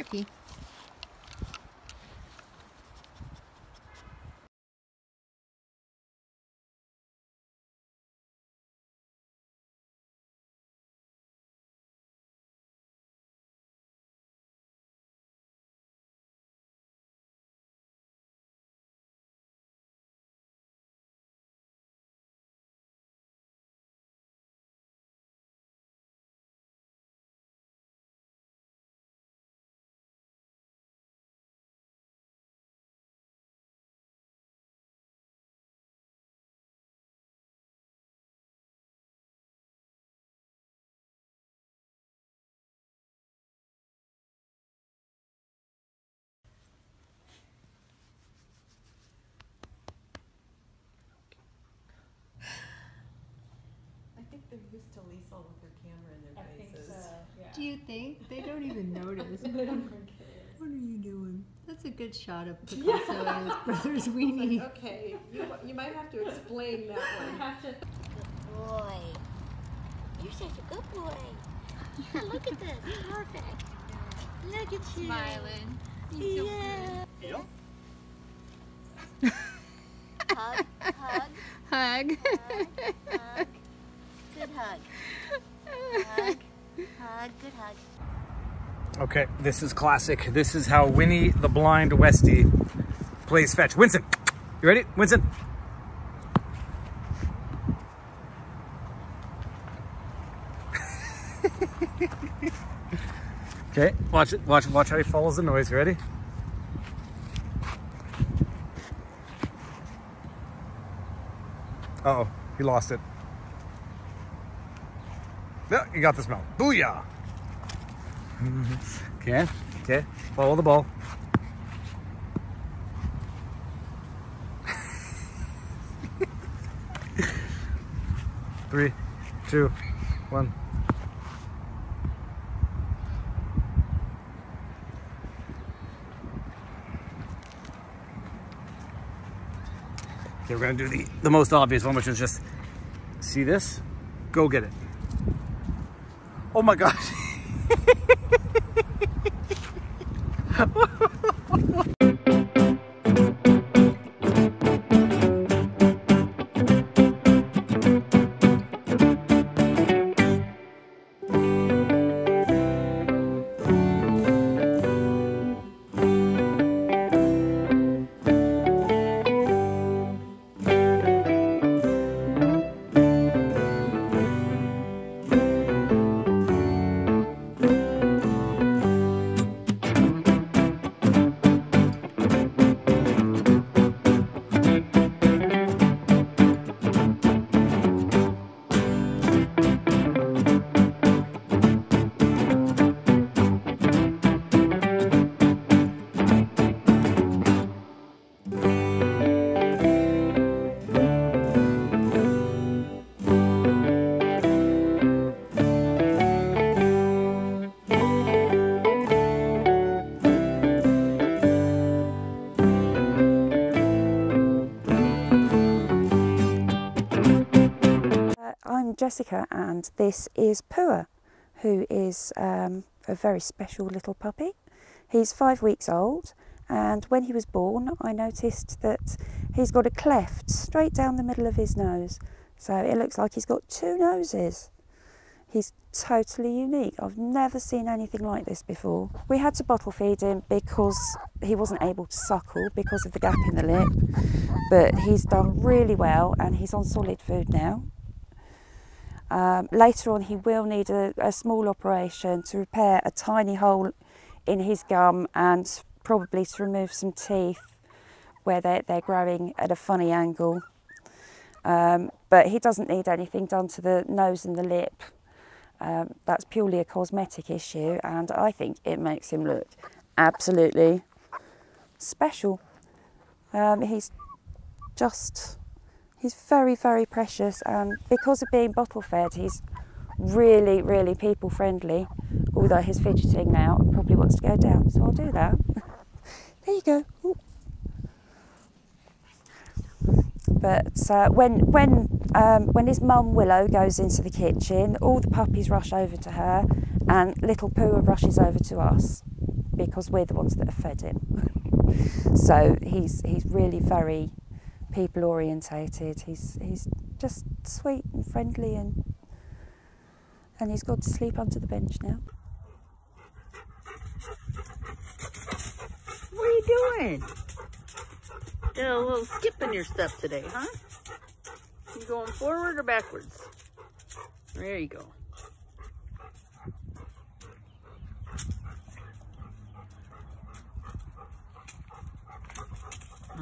Here, P. I think used to Lisa with her camera in their faces. Do you think? They don't even notice. what are you doing? That's a good shot of Picasso and his brother's weenie. Okay, you, you might have to explain that one. Good Boy. You're such a good boy. Yeah, look at this. Perfect. Look at you. Smiling. Yeah. hug, hug, Hug. hug, hug. Good hug. Hug, hug, good hug. Okay, this is classic. This is how Winnie the Blind Westie plays fetch. Winston, you ready? Winston. okay, watch it. Watch watch how he follows the noise. You ready? Uh oh, he lost it. Yeah, you got the smell. Booyah! Mm-hmm. Okay, okay, follow the ball. Three, two, one. Okay, we're gonna do the, the most obvious one, which is just see this? Go get it. Oh my gosh. Jessica, and this is Pua, who is um, a very special little puppy. He's five weeks old, and when he was born, I noticed that he's got a cleft straight down the middle of his nose. So it looks like he's got two noses. He's totally unique. I've never seen anything like this before. We had to bottle feed him because he wasn't able to suckle because of the gap in the lip. But he's done really well and he's on solid food now. Um, later on, he will need a, a small operation to repair a tiny hole in his gum and probably to remove some teeth where they're, they're growing at a funny angle. Um, but he doesn't need anything done to the nose and the lip. Um, that's purely a cosmetic issue, and I think it makes him look absolutely special. Um, he's just, he's very, very precious, and because of being bottle fed, he's really, really people friendly. Although he's fidgeting now and probably wants to go down, so I'll do that. there you go. Ooh. But uh, when when um, when his mum Willow goes into the kitchen, all the puppies rush over to her, and little Pua rushes over to us because we're the ones that have fed him. so he's he's really very people orientated. He's he's just sweet and friendly and and he's got to sleep under the bench now. What are you doing? Did a little skip in your step today, huh? You going forward or backwards? There you go.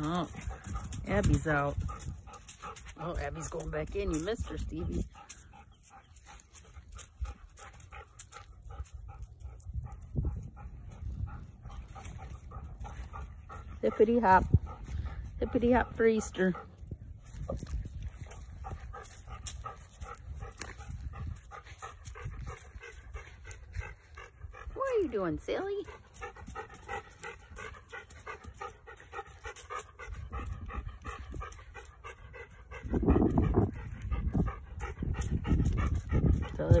Oh, Abby's out. Oh, Abby's going back in. You missed her, Stevie. Hippity hop. Hippity hop for Easter. What are you doing, silly?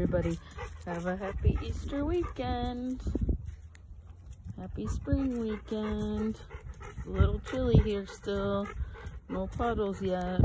everybody have a happy Easter weekend. Happy spring weekend. A little chilly here still. No puddles yet.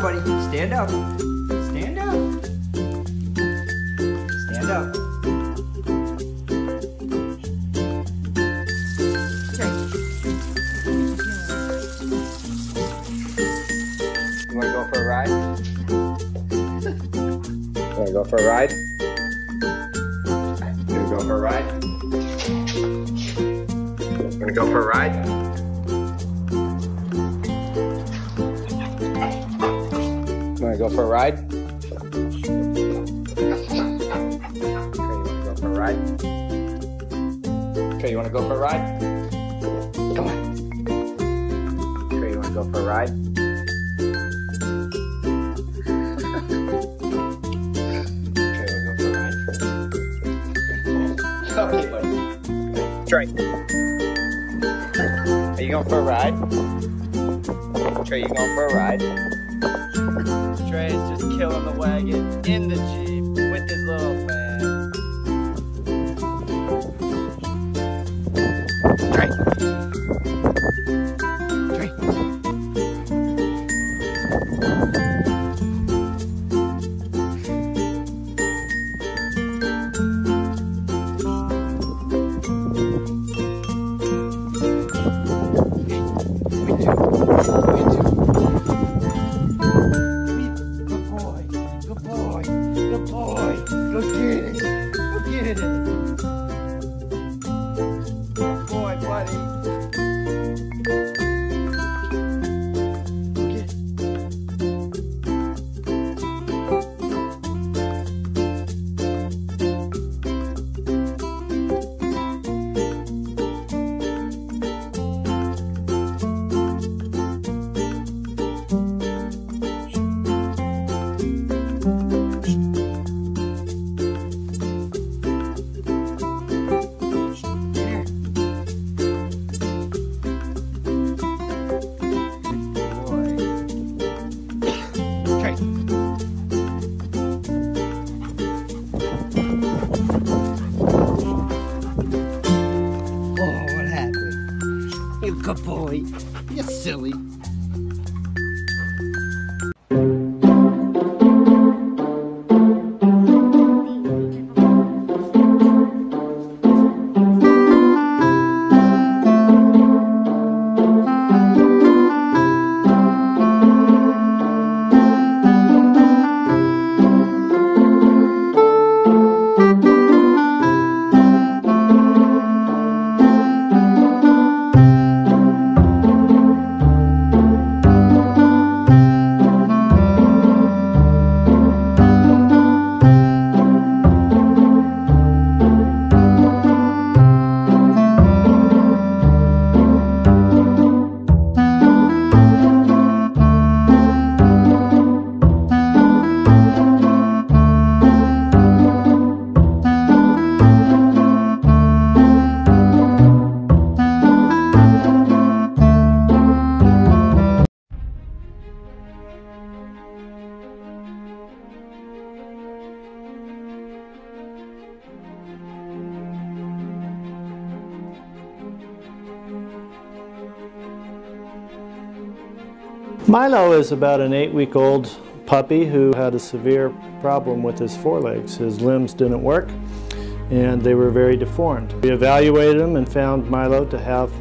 Buddy. Stand up. Stand up. Stand up. Trey. You wanna go for a ride? you Wanna go for a ride? Trey. Are you going for a ride? Trey, you going for a ride? Trey is just killing the wagon in the Jeep with his little man. Trey. Trey. Good Milo is about an eight-week-old puppy who had a severe problem with his forelegs. His limbs didn't work and they were very deformed. We evaluated him and found Milo to have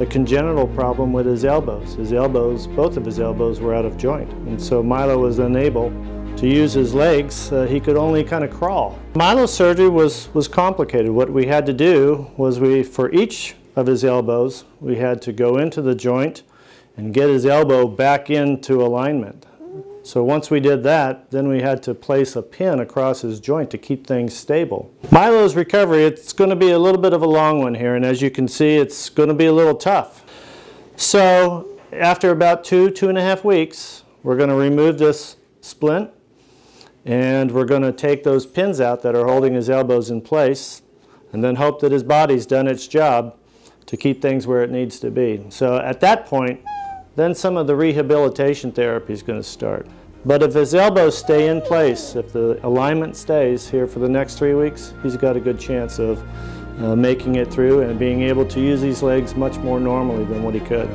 a congenital problem with his elbows. His elbows, both of his elbows were out of joint and so Milo was unable to use his legs. Uh, he could only kind of crawl. Milo's surgery was, was complicated. What we had to do was we, for each of his elbows, we had to go into the joint and get his elbow back into alignment. So once we did that, then we had to place a pin across his joint to keep things stable. Milo's recovery, it's going to be a little bit of a long one here, and as you can see, it's going to be a little tough. So after about two, two and a half weeks, we're going to remove this splint, and we're going to take those pins out that are holding his elbows in place, and then hope that his body's done its job to keep things where it needs to be. So at that point, then some of the rehabilitation therapy is going to start. But if his elbows stay in place, if the alignment stays here for the next three weeks, he's got a good chance of uh, making it through and being able to use these legs much more normally than what he could.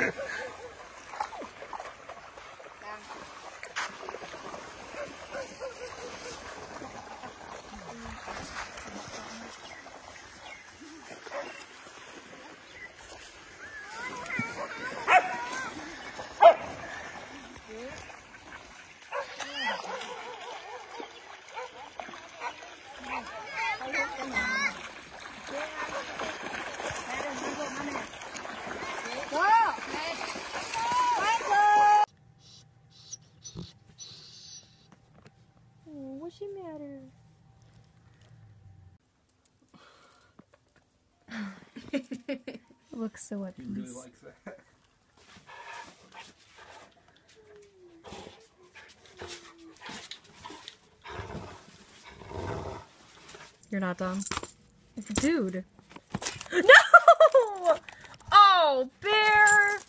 What's the matter? Looks so at peace. You're not done. Dude. No! Oh, bear!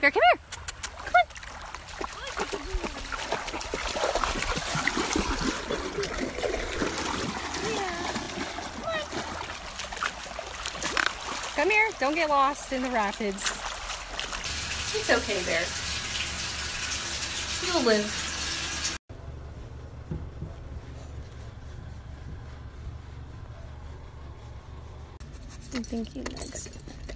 Bear, come here. Come on. Come here. Don't get lost in the rapids. It's okay, Bear. You'll live. Thank you, legs. Happy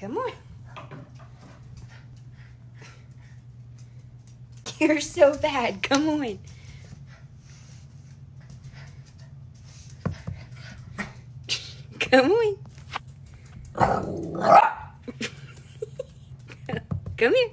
Come on. You're so bad. Come on. Come on. Come here.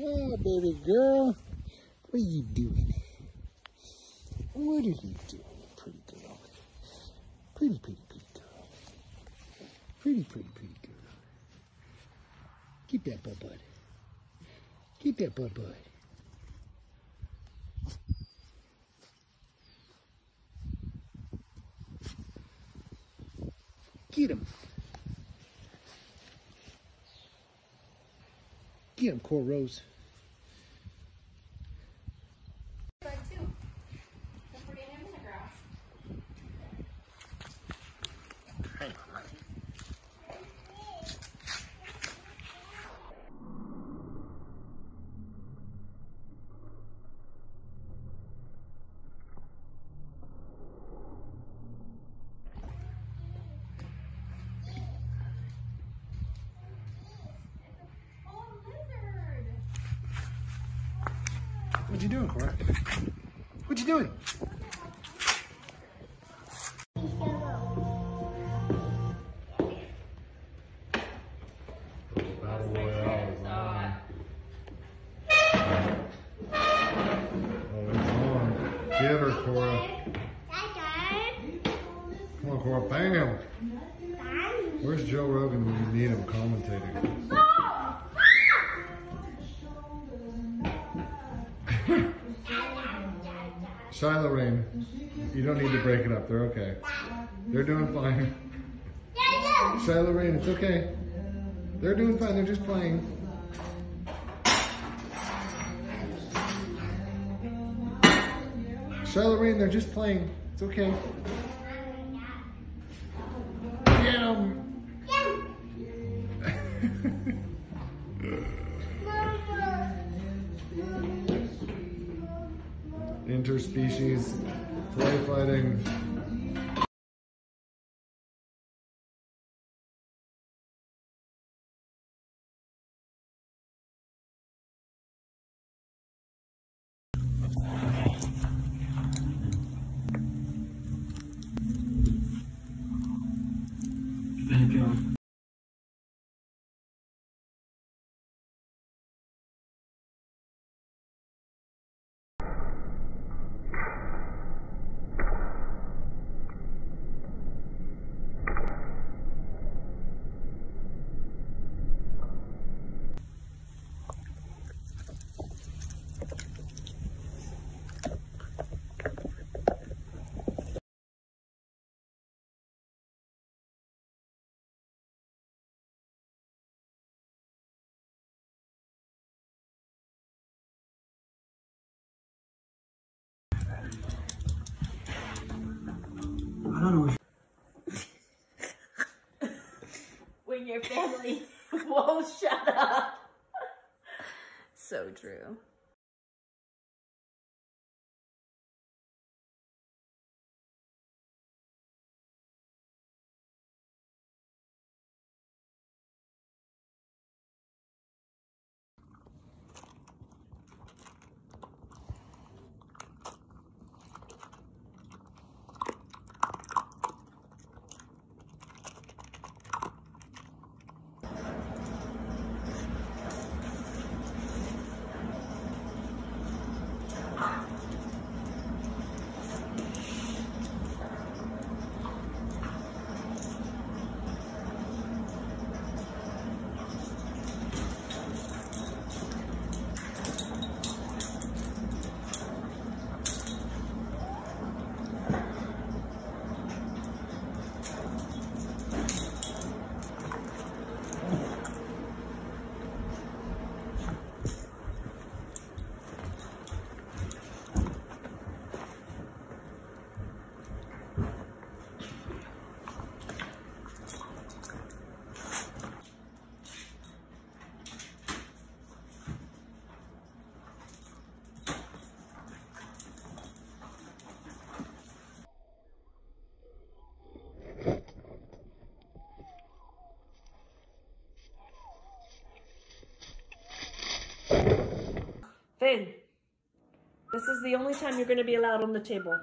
Oh, baby girl. What are you doing? What are you doing, pretty girl? Pretty, pretty, pretty girl. Pretty, pretty, pretty girl. Keep that butt bud. Keep that butt bud. Get him. Get him, Cora Rose. Doing, Cora? What you doing? Battle Royale is on. On. Get her, Cora. Come on, Cora. Bam! Where's Joe Rogan when you need him commentating? Shiloh Rain, you don't need to break it up. They're okay. They're doing fine. Shiloh Rain, it's okay. They're doing fine. They're just playing. Shiloh Rain, they're just playing. It's okay. Interspecies play fighting. When your family won't shut up. So true. Finn, this is the only time you're going to be allowed on the table.